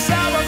sabor.